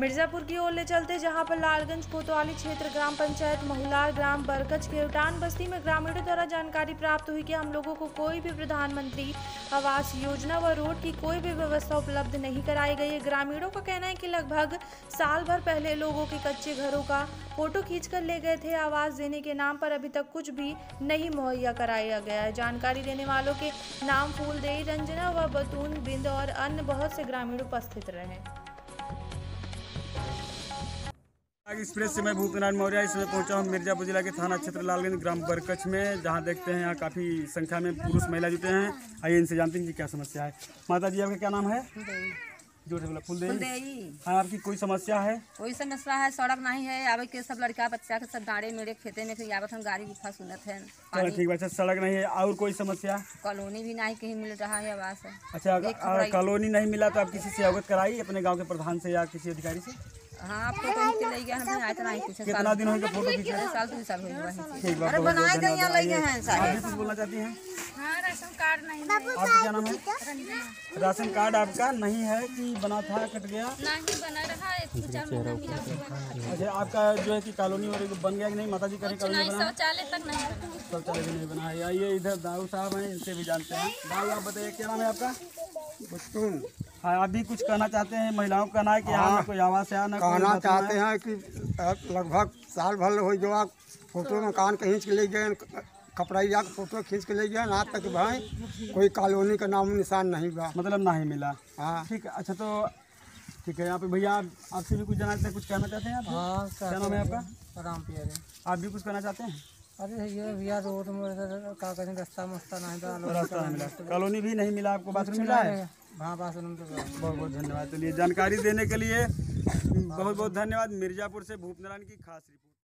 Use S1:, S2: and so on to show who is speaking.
S1: मिर्जापुर की ओर ले चलते जहाँ पर लालगंज कोतवाली क्षेत्र ग्राम पंचायत महुलार ग्राम बरकच केवटान बस्ती में ग्रामीणों द्वारा जानकारी प्राप्त हुई कि हम लोगों को कोई भी प्रधानमंत्री आवास योजना व रोड की कोई भी व्यवस्था उपलब्ध नहीं कराई गई है। ग्रामीणों का कहना है कि लगभग साल भर पहले लोगों के कच्चे घरों का फ़ोटो खींचकर ले गए थे। आवास देने के नाम पर अभी तक कुछ भी नहीं मुहैया कराया गया है। जानकारी देने वालों के नाम फूलदेई रंजना व बतून, बिंद और अन्य बहुत से ग्रामीण उपस्थित रहे।
S2: एक्सप्रेस से मैं भूपनारायण मौर्य इस समय पहुँचा हूँ मिर्जापुर जिला के थाना क्षेत्र लालगंज ग्राम बरकच में जहाँ देखते हैं यहाँ काफ़ी संख्या में पुरुष महिला जुटे हैं। आइए इनसे जानते हैं कि क्या समस्या है। माता जी आपका क्या नाम है? ज़ोर से बोला फुलदेई।
S3: फुलदेई।
S2: हाँ आपकी कोई समस्या है?
S3: कोई समस्या है सड़क नहीं है। आवे के सब लड़का बच्चा के सब गाड़ी मेरे खेते में फिर आवत हम गाड़ी गुफा सुनत है।
S2: चलो ठीक है अच्छा सड़क नहीं है। और कोई समस्या?
S3: कॉलोनी भी नहीं कहीं मिल रहा है आवास।
S2: अच्छा कॉलोनी नहीं मिला तो आप किसी से अवगत कराई अपने गाँव के प्रधान से या किसी अधिकारी से?
S3: हाँ आप तो के हमें कुछ
S2: कितना दिन हो गया फ़ोटो खींचे?
S3: साल साल हो। गया है
S2: कुछ बोलना चाहती हैं?
S3: हाँ राशन कार्ड नहीं
S2: आपका क्या नाम है? राशन कार्ड आपका नहीं है कि बना था कट गया?
S3: नहीं बना रहा है दो महीना मिला
S2: अच्छा आपका जो है कि कॉलोनी और बन गया कि नहीं? माता जी करें कॉलोनी बना?
S3: शौचालय तक नहीं बना।
S2: शौचालय भी नहीं बना है। आइए इधर दाऊ साहब हैं इनसे भी जानते हैं। दाऊ आप बताइए क्या नाम है आपका? हाँ आप भी कुछ कहना चाहते हैं महिलाओं का कहना है कि यहाँ ना कोई आवास है ना कोई
S4: कहना चाहते
S2: है।
S4: हैं कि लगभग साल भर हो जो आप फ़ोटो मकान के खींच के ले गए कपड़ाइया के फ़ोटो खींच के ले गए आज तक भाई कोई कॉलोनी का नाम निशान नहीं बा
S2: मतलब नहीं मिला।
S4: हाँ।
S2: ठीक है अच्छा तो ठीक है यहाँ पे भैया आप आपसे भी कुछ जानना चाहते हैं कुछ कहना चाहते हैं आप?
S5: हाँ
S2: क्या नाम है आपका?
S5: राम प्यारे।
S2: आप भी कुछ कहना चाहते हैं?
S5: अरे ये भैया रोड में करें रास्ता मस्ता नहीं
S2: मिला। कॉलोनी भी नहीं मिला आपको बाथरूम मिला है। बहुत बहुत धन्यवाद। चलिए, जानकारी देने के लिए बहुत बहुत धन्यवाद मिर्जापुर से भूप नारायण की खास